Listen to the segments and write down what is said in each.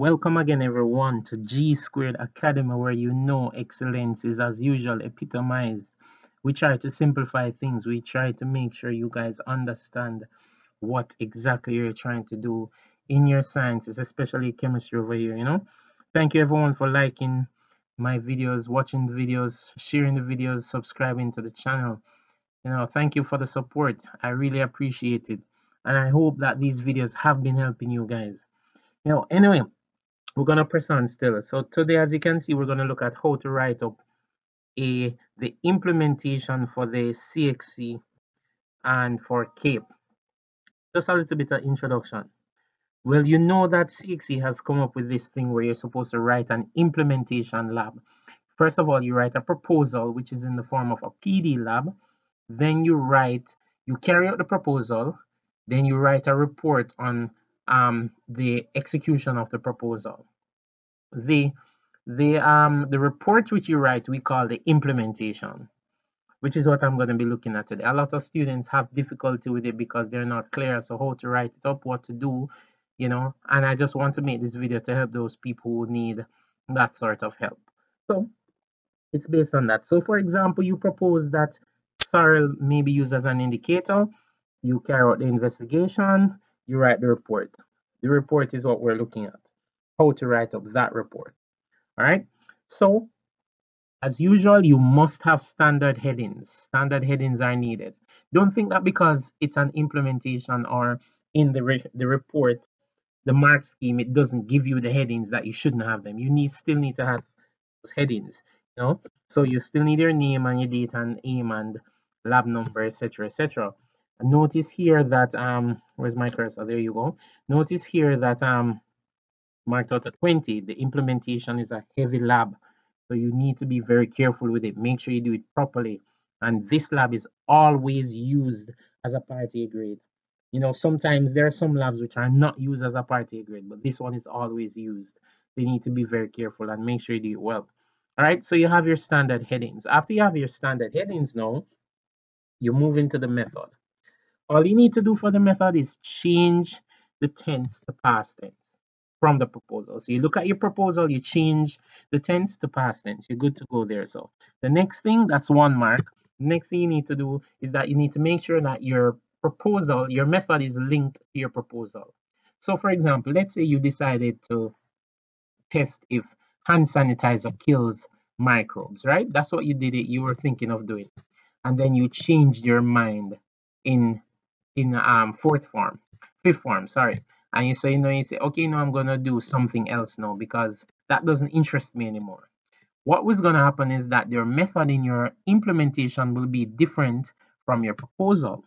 Welcome again, everyone, to G Squared Academy, where you know excellence is, as usual, epitomized. We try to simplify things. We try to make sure you guys understand what exactly you're trying to do in your sciences, especially chemistry over here, you know. Thank you, everyone, for liking my videos, watching the videos, sharing the videos, subscribing to the channel. You know, thank you for the support. I really appreciate it. And I hope that these videos have been helping you guys. You know, anyway, we're going to press on still. So today, as you can see, we're going to look at how to write up a the implementation for the CXC and for CAPE. Just a little bit of introduction. Well, you know that CXC has come up with this thing where you're supposed to write an implementation lab. First of all, you write a proposal, which is in the form of a PD lab. Then you write, you carry out the proposal. Then you write a report on um, the execution of the proposal. The the um the report which you write we call the implementation, which is what I'm going to be looking at today. A lot of students have difficulty with it because they're not clear as to how to write it up, what to do, you know. And I just want to make this video to help those people who need that sort of help. So it's based on that. So for example, you propose that sorrel may be used as an indicator. You carry out the investigation you write the report. The report is what we're looking at, how to write up that report. All right. So as usual, you must have standard headings. Standard headings are needed. Don't think that because it's an implementation or in the, re the report, the mark scheme, it doesn't give you the headings that you shouldn't have them. You need still need to have those headings, you know. So you still need your name and your date and aim and lab number, etc., etc notice here that um where's my cursor? There you go. Notice here that um marked out at 20 the implementation is a heavy lab. So you need to be very careful with it. Make sure you do it properly. And this lab is always used as a Part A grade. You know sometimes there are some labs which are not used as a Part A grade but this one is always used. You need to be very careful and make sure you do it well. All right so you have your standard headings. After you have your standard headings now you move into the method all you need to do for the method is change the tense to past tense from the proposal. So you look at your proposal, you change the tense to past tense. You're good to go there. So the next thing, that's one mark. Next thing you need to do is that you need to make sure that your proposal, your method is linked to your proposal. So for example, let's say you decided to test if hand sanitizer kills microbes, right? That's what you did it, you were thinking of doing. And then you changed your mind in in um fourth form, fifth form, sorry. And you say, you know, you say, okay, now I'm gonna do something else now because that doesn't interest me anymore. What was gonna happen is that your method in your implementation will be different from your proposal.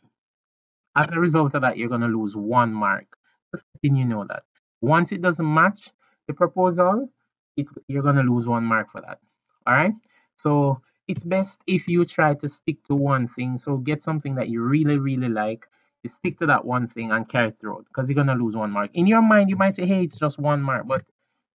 As a result of that, you're gonna lose one mark. Just letting you know that. Once it doesn't match the proposal, it's you're gonna lose one mark for that. All right. So it's best if you try to stick to one thing. So get something that you really, really like stick to that one thing and carry through because you're gonna lose one mark. In your mind, you might say, "Hey, it's just one mark," but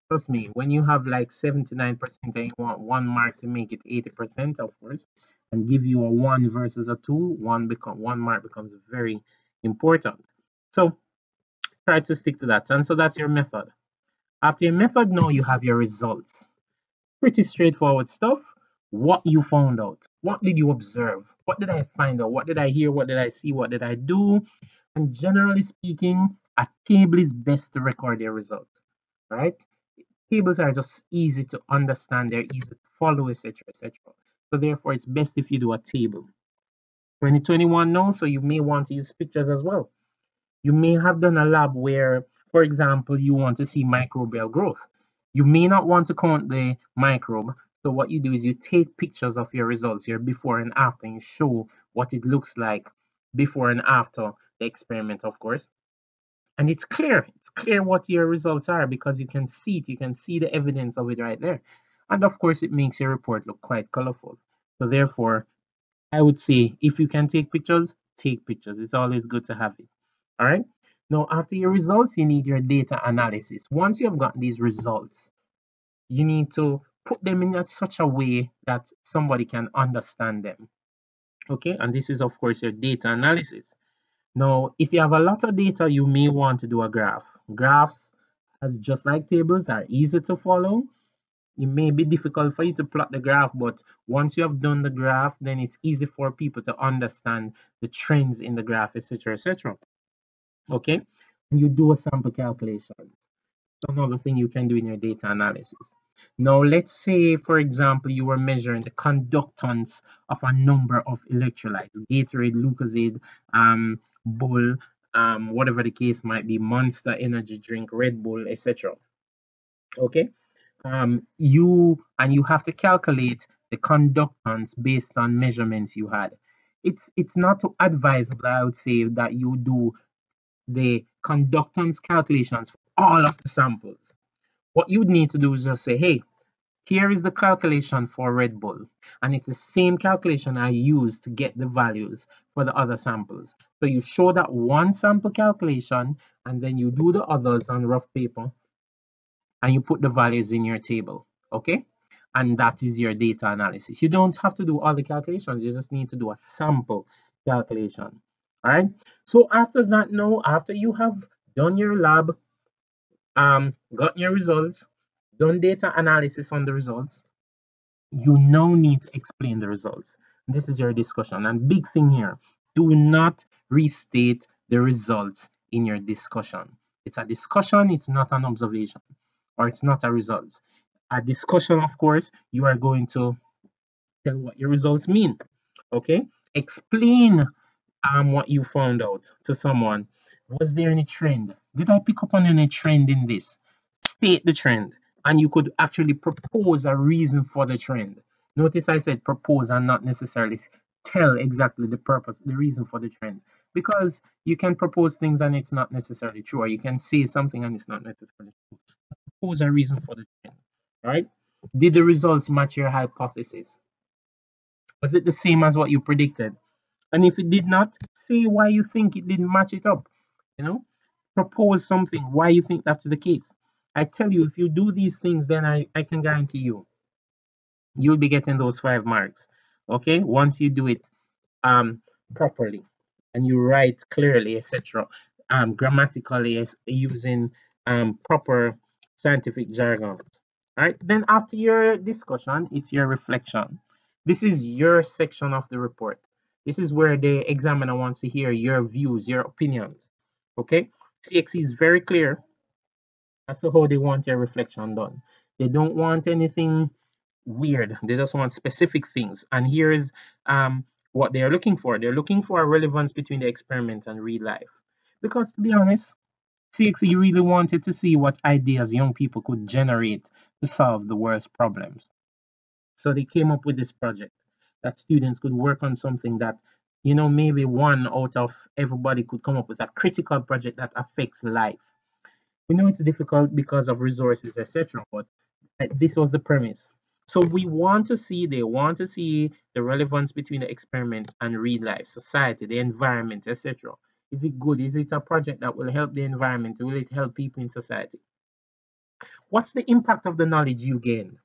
trust me, when you have like 79% and you want one mark to make it 80%, of course, and give you a one versus a two, one become one mark becomes very important. So try to stick to that. And so that's your method. After your method, now you have your results. Pretty straightforward stuff what you found out. What did you observe? What did I find out? What did I hear? What did I see? What did I do? And generally speaking, a table is best to record your results. Right? Tables are just easy to understand, they're easy to follow, etc. etc. So therefore, it's best if you do a table. 2021 now, so you may want to use pictures as well. You may have done a lab where, for example, you want to see microbial growth. You may not want to count the microbe, so what you do is you take pictures of your results, your before and after, and show what it looks like before and after the experiment, of course. And it's clear, it's clear what your results are because you can see it, you can see the evidence of it right there. And of course, it makes your report look quite colorful. So therefore, I would say if you can take pictures, take pictures. It's always good to have it. All right. Now, after your results, you need your data analysis. Once you have gotten these results, you need to put them in a, such a way that somebody can understand them. Okay, and this is of course your data analysis. Now, if you have a lot of data, you may want to do a graph. Graphs as just like tables are easy to follow, it may be difficult for you to plot the graph, but once you have done the graph, then it's easy for people to understand the trends in the graph, etc., etc. Okay, and you do a sample calculation. Another thing you can do in your data analysis. Now, let's say, for example, you were measuring the conductance of a number of electrolytes, Gatorade, Lucozade, um, Bull, um, whatever the case might be, Monster Energy Drink, Red Bull, etc. Okay, um, you and you have to calculate the conductance based on measurements you had. It's it's not advisable, I would say, that you do the conductance calculations for all of the samples. What you would need to do is just say, hey, here is the calculation for Red Bull, and it's the same calculation I used to get the values for the other samples. So you show that one sample calculation, and then you do the others on rough paper, and you put the values in your table, okay? And that is your data analysis. You don't have to do all the calculations, you just need to do a sample calculation, all right? So after that now, after you have done your lab, um, got your results, done data analysis on the results, you now need to explain the results. This is your discussion. And big thing here, do not restate the results in your discussion. It's a discussion, it's not an observation, or it's not a result. A discussion, of course, you are going to tell what your results mean. Okay? Explain um, what you found out to someone. Was there any trend? Did I pick up on any trend in this? State the trend and you could actually propose a reason for the trend. Notice I said propose and not necessarily tell exactly the purpose, the reason for the trend. Because you can propose things and it's not necessarily true, or you can say something and it's not necessarily true. Propose a reason for the trend. Right? Did the results match your hypothesis? Was it the same as what you predicted? And if it did not, say why you think it didn't match it up. You know, propose something why you think that's the case. I tell you, if you do these things, then I, I can guarantee you, you'll be getting those five marks. Okay, once you do it um, properly and you write clearly, etc., um, grammatically using um, proper scientific jargon. All right, then after your discussion, it's your reflection. This is your section of the report. This is where the examiner wants to hear your views, your opinions. Okay, CXC is very clear as to how they want their reflection done. They don't want anything weird. They just want specific things. And here's um, what they're looking for. They're looking for a relevance between the experiment and real life. Because to be honest, CXC really wanted to see what ideas young people could generate to solve the world's problems. So they came up with this project that students could work on something that, you know, maybe one out of everybody could come up with a critical project that affects life we know it's difficult because of resources, etc. But uh, this was the premise. So we want to see, they want to see the relevance between the experiment and real life, society, the environment, etc. Is it good? Is it a project that will help the environment? Will it help people in society? What's the impact of the knowledge you gain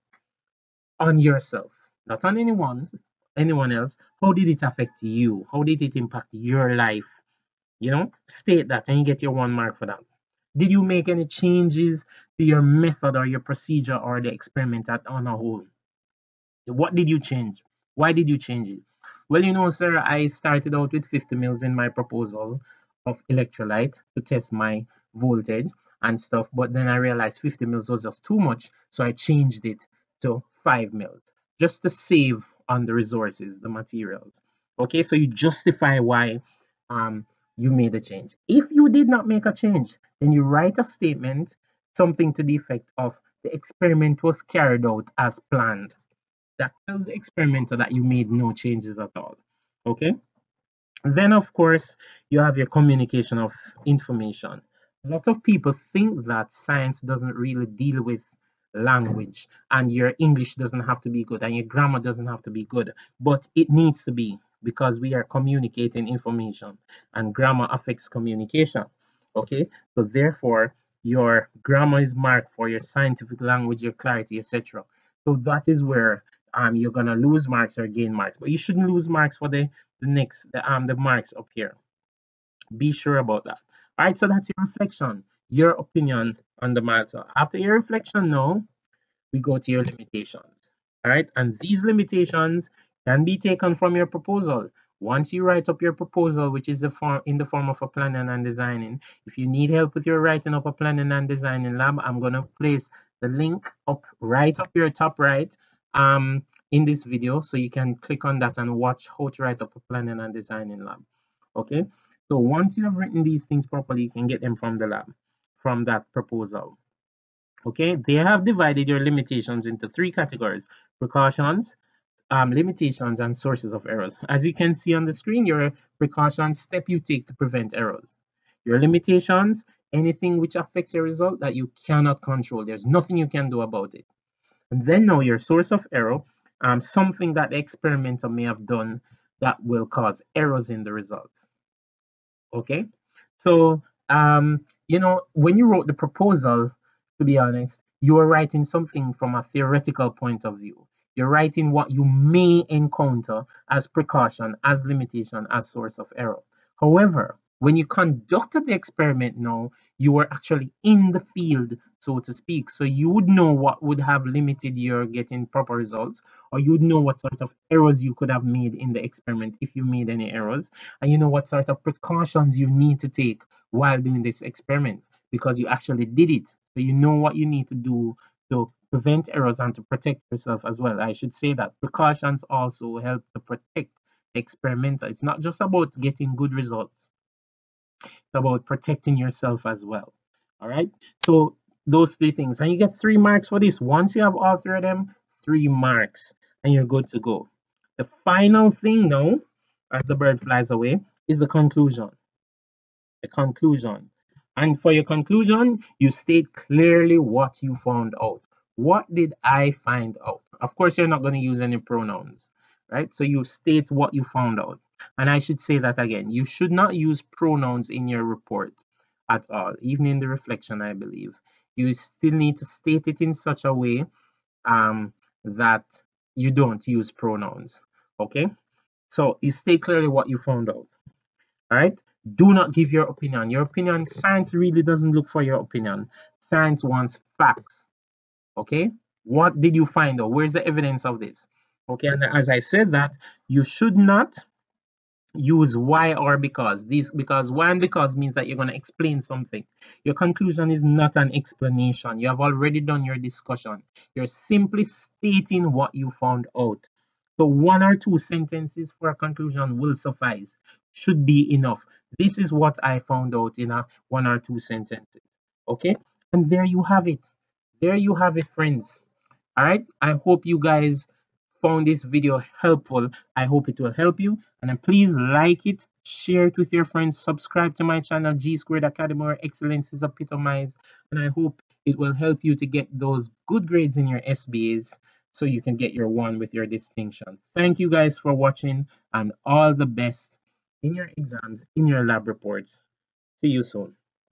on yourself, not on anyone, anyone else? How did it affect you? How did it impact your life? You know, state that and you get your one mark for that. Did you make any changes to your method or your procedure or the experiment at, on a whole? What did you change? Why did you change it? Well, you know, sir, I started out with 50 mils in my proposal of electrolyte to test my voltage and stuff, but then I realized 50 mils was just too much, so I changed it to 5 mils just to save on the resources, the materials. Okay, so you justify why um, you made a change. If you did not make a change, then you write a statement, something to the effect of the experiment was carried out as planned. That tells the experimenter that you made no changes at all. Okay? Then, of course, you have your communication of information. A lot of people think that science doesn't really deal with language and your English doesn't have to be good and your grammar doesn't have to be good, but it needs to be because we are communicating information and grammar affects communication. Okay, so therefore, your grammar is marked for your scientific language, your clarity, etc. So that is where um you're gonna lose marks or gain marks, but you shouldn't lose marks for the the next the um the marks up here. Be sure about that. All right, so that's your reflection. Your opinion on the matter. After your reflection now, we go to your limitations. All right, and these limitations can be taken from your proposal. Once you write up your proposal, which is the form in the form of a planning and designing, if you need help with your writing up a planning and designing lab, I'm gonna place the link up right up your top right um, in this video, so you can click on that and watch how to write up a planning and designing lab. Okay, so once you have written these things properly, you can get them from the lab, from that proposal. Okay, they have divided your limitations into three categories: precautions, um, limitations and sources of errors. As you can see on the screen, your precautions step you take to prevent errors. Your limitations, anything which affects your result that you cannot control. There's nothing you can do about it. And then now your source of error, um, something that the experimenter may have done that will cause errors in the results. Okay, so um, you know, when you wrote the proposal, to be honest, you were writing something from a theoretical point of view. You're writing what you may encounter as precaution, as limitation, as source of error. However, when you conducted the experiment now, you were actually in the field, so to speak. So you would know what would have limited your getting proper results, or you would know what sort of errors you could have made in the experiment if you made any errors, and you know what sort of precautions you need to take while doing this experiment because you actually did it. So you know what you need to do to prevent errors and to protect yourself as well. I should say that precautions also help to protect the experimenter. It's not just about getting good results, it's about protecting yourself as well. All right. So those three things, and you get three marks for this. Once you have all three of them, three marks, and you're good to go. The final thing now, as the bird flies away, is the conclusion. The conclusion. And for your conclusion, you state clearly what you found out. What did I find out? Of course, you're not going to use any pronouns, right? So you state what you found out. And I should say that again. You should not use pronouns in your report at all, even in the reflection, I believe. You still need to state it in such a way um, that you don't use pronouns, okay? So you state clearly what you found out, all right? Do not give your opinion. Your opinion, science really doesn't look for your opinion. Science wants facts okay what did you find out where's the evidence of this okay and as i said that you should not use why or because. This because and because means that you're going to explain something. Your conclusion is not an explanation. You have already done your discussion. You're simply stating what you found out. So one or two sentences for a conclusion will suffice. Should be enough. This is what i found out in a one or two sentences. Okay? And there you have it. There you have it friends. All right? I hope you guys found this video helpful. I hope it will help you. And then please like it share it with your friends subscribe to my channel g squared academy where excellence is epitomized. And i hope it will help you to get those good grades in your sbas so you can get your one with your distinction. Thank you guys for watching and all the best in your exams in your lab reports. See you soon